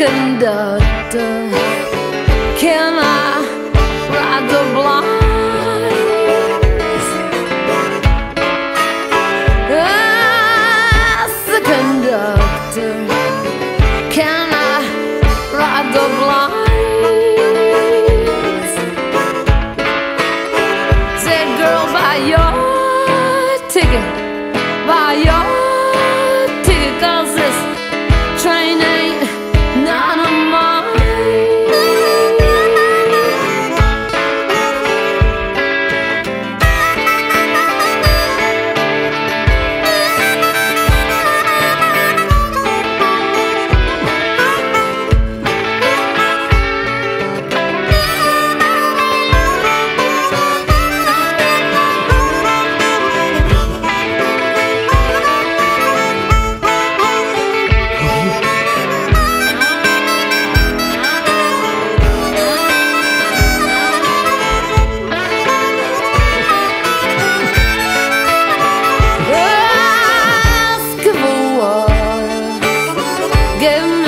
conductor give